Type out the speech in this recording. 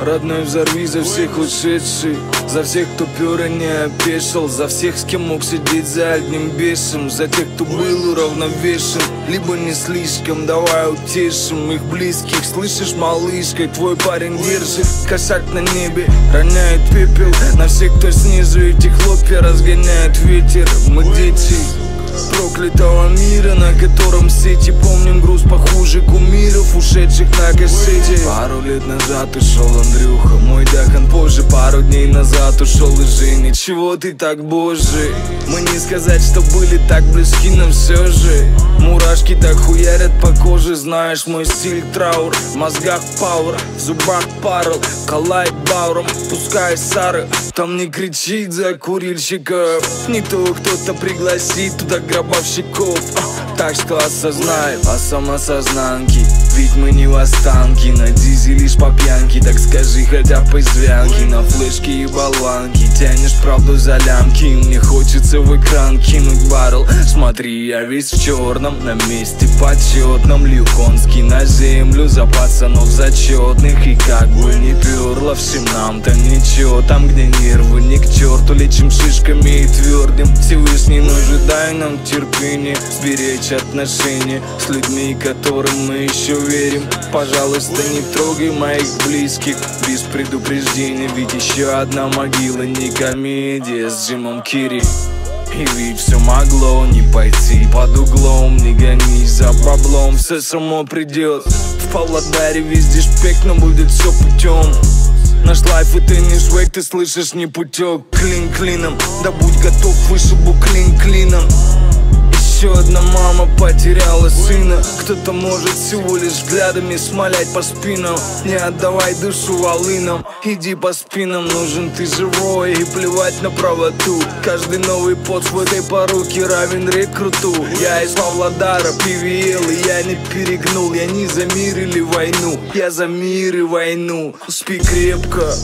Родной взорви за всех ушедших За всех, кто пёра не опешил За всех, с кем мог сидеть за одним бешем За тех, кто был уравновешен Либо не слишком, давай утешим Их близких, слышишь, малышкой Твой парень держит косяк на небе Роняет пепел На всех, кто снизу эти хлопья Разгоняет ветер. Мы дети проклятого мира На котором сети помним груз похуже кумиров Ушедших на кассете. Пару лет назад ушел Андрюха Мой Дахан позже, пару дней назад ушел и Женя Чего ты так, боже? Мы не сказать, что были так близки, но все же Мурашки так хуярят по коже Знаешь мой стиль траур. В мозгах пауэр, в зубах парл Калай бауром, пускай сары. Там не кричит за курильщиков Не то кто-то пригласит туда гробовщиков. А, Так что осознай о самосознанке Ведь мы не восстанки На дизе лишь по пьянке. Так скажи хотя по извянке На флешке и болванке Тянешь правду за лямки Мне хочется в экран кинуть баррел. Смотри, я весь в черном На месте почетном. Люхонский на землю За пацанов зачетных. И как бы не перло Всем нам-то ничего. Там, где нервы не к черту. Лечим шишками и твердым Всевышний, ну же дай нам терпение Сберечь отношения С людьми, которым мы еще верим Пожалуйста, не трогай моих близких. Без предупреждения Ведь еще одна могила Не комедия с Джимом Кири и ведь все могло не пойти под углом. Не гонись за баблом, все само придет В Павлодаре везде шпек, но будет все путем Наш лайф это не швейк, ты слышишь не путек Клин клином, да будь готов, вышибу клин клином еще одна мама потеряла сына. Кто-то может всего лишь взглядами смолять по спинам. Не отдавай душу волынам, иди по спинам. Нужен ты живой и плевать на правоту. Каждый новый пост в этой поруке равен рекруту. Я из Павлодара, PVL, и я не перегнул. Я не за мир или войну, я за мир и войну. Спи крепко